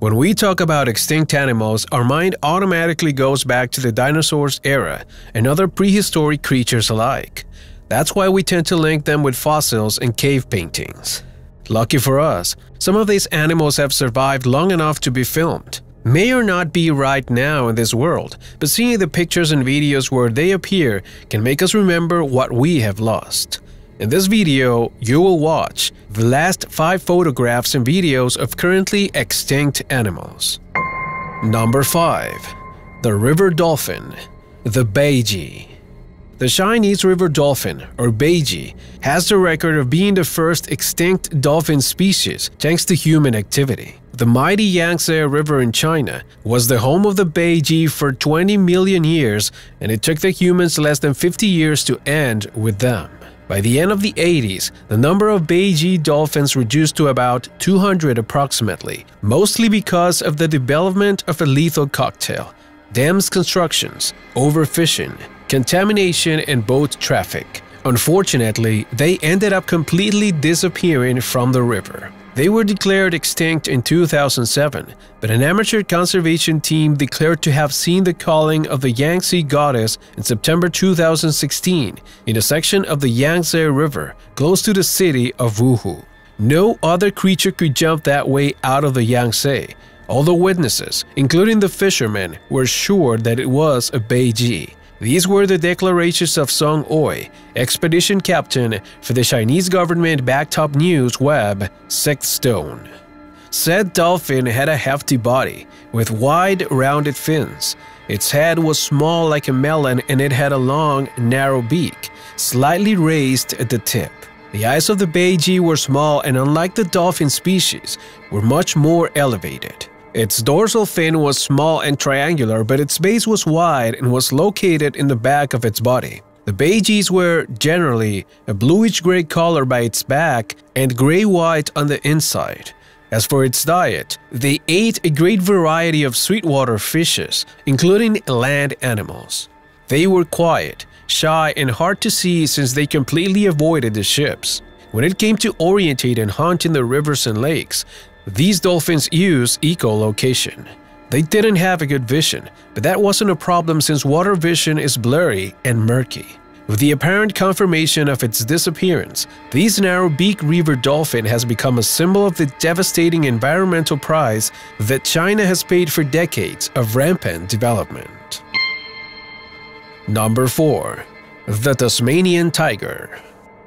When we talk about extinct animals, our mind automatically goes back to the dinosaurs era and other prehistoric creatures alike. That's why we tend to link them with fossils and cave paintings. Lucky for us, some of these animals have survived long enough to be filmed. May or not be right now in this world, but seeing the pictures and videos where they appear can make us remember what we have lost. In this video, you will watch the last 5 photographs and videos of currently extinct animals. Number 5. The River Dolphin The Beiji the Chinese river dolphin, or beiji, has the record of being the first extinct dolphin species thanks to human activity. The mighty Yangtze River in China was the home of the beiji for 20 million years and it took the humans less than 50 years to end with them. By the end of the 80s, the number of beiji dolphins reduced to about 200 approximately, mostly because of the development of a lethal cocktail, dams constructions, overfishing, contamination and boat traffic. Unfortunately, they ended up completely disappearing from the river. They were declared extinct in 2007, but an amateur conservation team declared to have seen the calling of the Yangtze goddess in September 2016 in a section of the Yangtze River close to the city of Wuhu. No other creature could jump that way out of the Yangtze, although witnesses, including the fishermen, were sure that it was a beiji. These were the declarations of Song Oi, expedition captain for the Chinese government-backed top news web Sixth Tone. Said dolphin had a hefty body, with wide, rounded fins. Its head was small like a melon and it had a long, narrow beak, slightly raised at the tip. The eyes of the beiji were small and unlike the dolphin species, were much more elevated. Its dorsal fin was small and triangular, but its base was wide and was located in the back of its body. The beijis were, generally, a bluish-gray color by its back and gray-white on the inside. As for its diet, they ate a great variety of sweetwater fishes, including land animals. They were quiet, shy, and hard to see since they completely avoided the ships. When it came to orientate and hunt in the rivers and lakes, these dolphins use echolocation. They didn't have a good vision, but that wasn't a problem since water vision is blurry and murky. With the apparent confirmation of its disappearance, this narrow-beak river dolphin has become a symbol of the devastating environmental price that China has paid for decades of rampant development. Number 4. The Tasmanian Tiger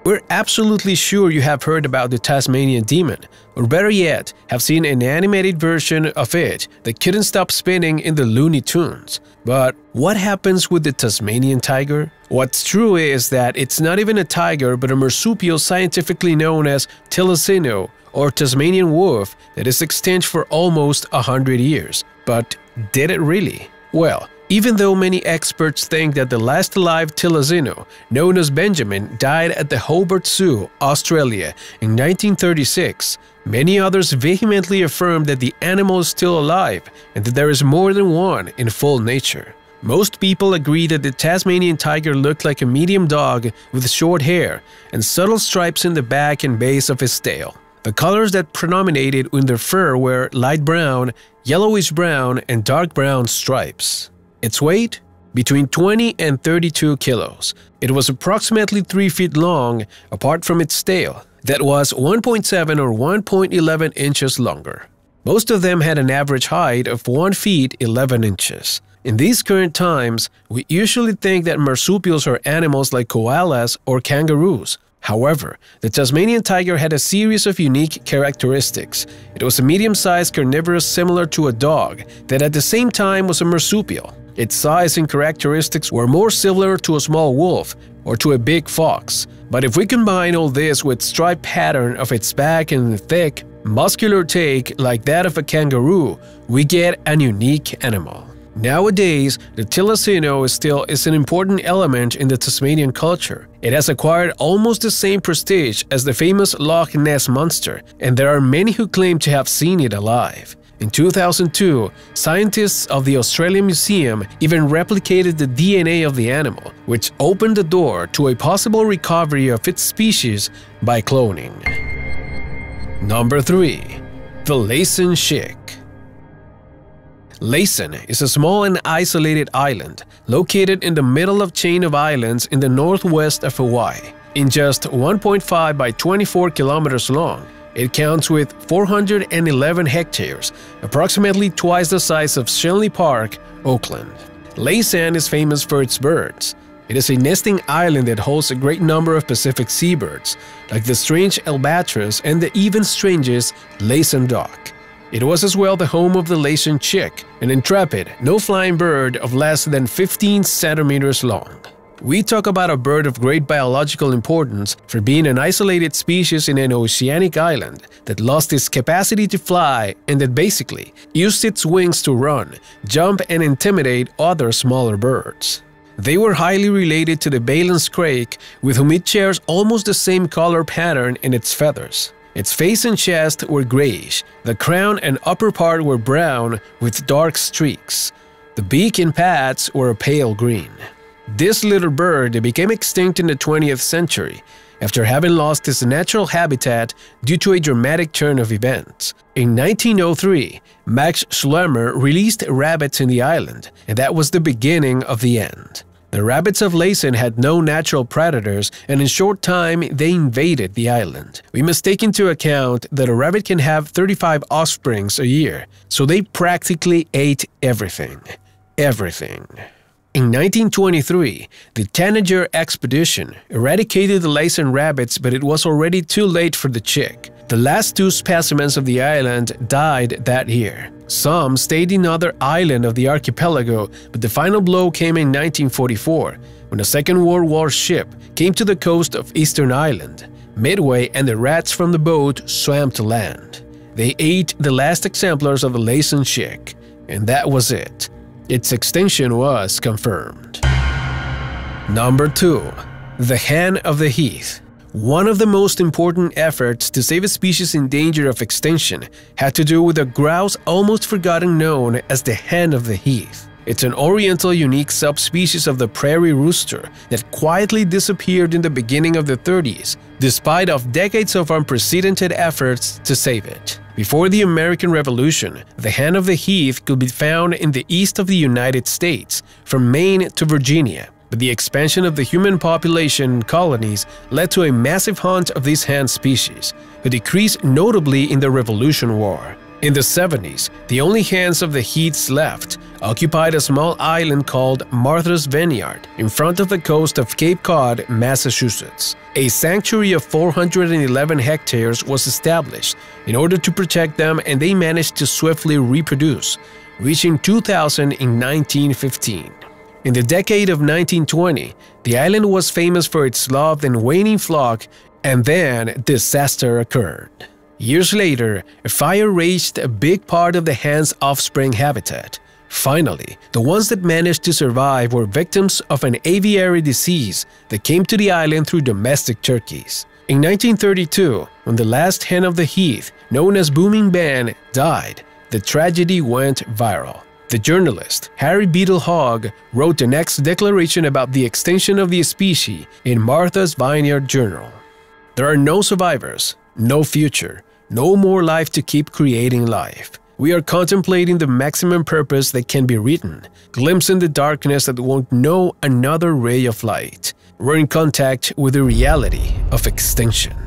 we're absolutely sure you have heard about the Tasmanian demon, or better yet, have seen an animated version of it that couldn't stop spinning in the Looney Tunes. But what happens with the Tasmanian tiger? What's true is that it's not even a tiger but a marsupial scientifically known as Telesino or Tasmanian wolf that is extinct for almost a hundred years. But did it really? Well, even though many experts think that the last alive Telesino, known as Benjamin, died at the Hobart Zoo, Australia in 1936, many others vehemently affirm that the animal is still alive and that there is more than one in full nature. Most people agree that the Tasmanian tiger looked like a medium dog with short hair and subtle stripes in the back and base of his tail. The colors that predominated in their fur were light brown, yellowish brown, and dark brown stripes. Its weight? Between 20 and 32 kilos. It was approximately 3 feet long, apart from its tail, that was 1.7 or 1.11 inches longer. Most of them had an average height of 1 feet 11 inches. In these current times, we usually think that marsupials are animals like koalas or kangaroos, However, the Tasmanian tiger had a series of unique characteristics. It was a medium-sized carnivorous similar to a dog that at the same time was a marsupial. Its size and characteristics were more similar to a small wolf or to a big fox. But if we combine all this with striped pattern of its back and the thick, muscular take like that of a kangaroo, we get an unique animal. Nowadays, the Telesino is still is an important element in the Tasmanian culture. It has acquired almost the same prestige as the famous Loch Ness Monster, and there are many who claim to have seen it alive. In 2002, scientists of the Australian Museum even replicated the DNA of the animal, which opened the door to a possible recovery of its species by cloning. Number 3. The Laysan Sheikh Laysan is a small and isolated island located in the middle of chain of islands in the northwest of Hawaii. In just 1.5 by 24 kilometers long, it counts with 411 hectares, approximately twice the size of Schenley Park, Oakland. Laysan is famous for its birds. It is a nesting island that hosts a great number of Pacific seabirds, like the strange albatross and the even strangest Laysan duck. It was as well the home of the Laysan chick, an intrepid, no-flying bird of less than 15 centimeters long. We talk about a bird of great biological importance for being an isolated species in an oceanic island that lost its capacity to fly and that basically used its wings to run, jump, and intimidate other smaller birds. They were highly related to the Baillon's crake, with whom it shares almost the same color pattern in its feathers. Its face and chest were grayish, the crown and upper part were brown with dark streaks. The beak and pads were a pale green. This little bird became extinct in the 20th century after having lost its natural habitat due to a dramatic turn of events. In 1903, Max Schlemmer released rabbits in the island, and that was the beginning of the end. The rabbits of Laysan had no natural predators, and in short time they invaded the island. We must take into account that a rabbit can have 35 offsprings a year, so they practically ate everything. Everything. In 1923, the Tanager expedition eradicated the Laysan rabbits, but it was already too late for the chick. The last two specimens of the island died that year. Some stayed in other island of the archipelago, but the final blow came in 1944 when a Second World War ship came to the coast of Eastern Island. Midway and the rats from the boat swam to land. They ate the last exemplars of the Laysan chick, and that was it. Its extinction was confirmed. Number 2. The Hen of the Heath One of the most important efforts to save a species in danger of extinction had to do with a grouse almost forgotten known as the hen of the heath. It's an oriental unique subspecies of the prairie rooster that quietly disappeared in the beginning of the 30s, despite of decades of unprecedented efforts to save it. Before the American Revolution, the hen of the heath could be found in the east of the United States, from Maine to Virginia. But the expansion of the human population colonies led to a massive hunt of this hen species, who decreased notably in the Revolution War. In the 70s, the only hens of the Heaths left occupied a small island called Martha's Vineyard in front of the coast of Cape Cod, Massachusetts. A sanctuary of 411 hectares was established in order to protect them and they managed to swiftly reproduce, reaching 2,000 in 1915. In the decade of 1920, the island was famous for its loved and waning flock and then disaster occurred. Years later, a fire raged a big part of the hen's offspring habitat. Finally, the ones that managed to survive were victims of an aviary disease that came to the island through domestic turkeys. In 1932, when the last hen of the heath, known as Booming Ben, died, the tragedy went viral. The journalist Harry Beetle Hogg wrote the next declaration about the extinction of the species in Martha's Vineyard Journal. There are no survivors, no future, no more life to keep creating life. We are contemplating the maximum purpose that can be written, glimpsing the darkness that won't know another ray of light. We're in contact with the reality of extinction.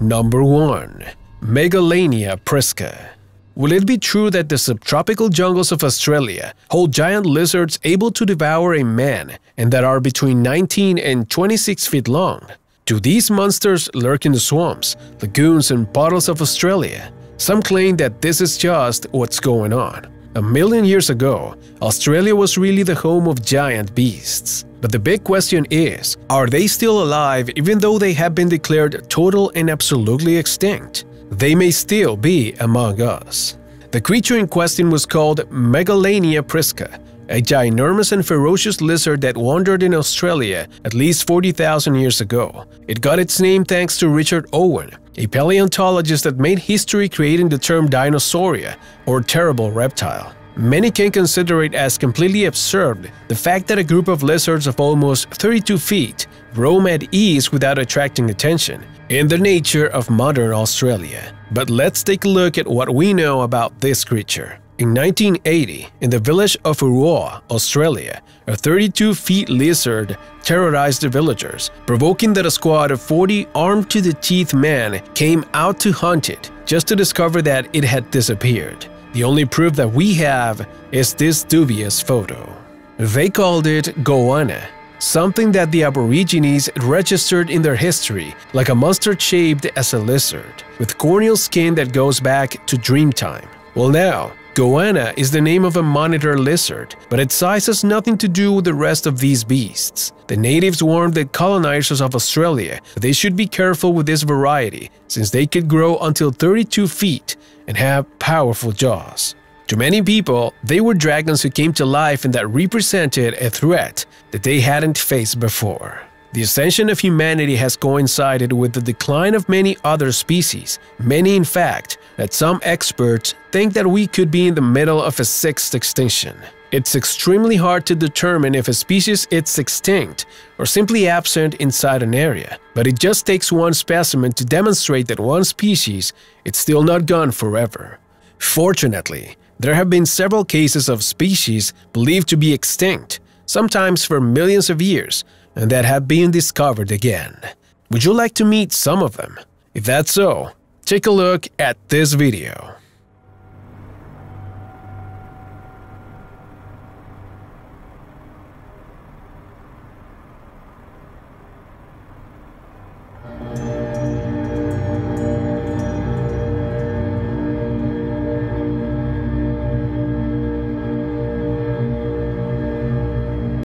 Number 1. Megalania prisca Will it be true that the subtropical jungles of Australia hold giant lizards able to devour a man and that are between 19 and 26 feet long? Do these monsters lurk in the swamps, lagoons, and puddles of Australia? Some claim that this is just what's going on. A million years ago, Australia was really the home of giant beasts. But the big question is, are they still alive even though they have been declared total and absolutely extinct? They may still be among us. The creature in question was called Megalania prisca, a ginormous and ferocious lizard that wandered in Australia at least 40,000 years ago. It got its name thanks to Richard Owen, a paleontologist that made history creating the term dinosauria, or terrible reptile. Many can consider it as completely absurd the fact that a group of lizards of almost 32 feet roam at ease without attracting attention, in the nature of modern Australia. But let's take a look at what we know about this creature. In 1980, in the village of Uroa, Australia, a 32 feet lizard terrorized the villagers, provoking that a squad of 40 armed to the teeth men came out to hunt it, just to discover that it had disappeared. The only proof that we have is this dubious photo. They called it goanna, something that the Aborigines registered in their history, like a monster shaped as a lizard, with corneal skin that goes back to Dreamtime. Well, now, Goanna is the name of a monitor lizard, but its size has nothing to do with the rest of these beasts. The natives warned the colonizers of Australia that they should be careful with this variety since they could grow until 32 feet and have powerful jaws. To many people, they were dragons who came to life and that represented a threat that they hadn't faced before. The ascension of humanity has coincided with the decline of many other species, many in fact, that some experts think that we could be in the middle of a sixth extinction. It's extremely hard to determine if a species is extinct or simply absent inside an area, but it just takes one specimen to demonstrate that one species is still not gone forever. Fortunately, there have been several cases of species believed to be extinct, sometimes for millions of years, and that have been discovered again. Would you like to meet some of them? If that's so, take a look at this video.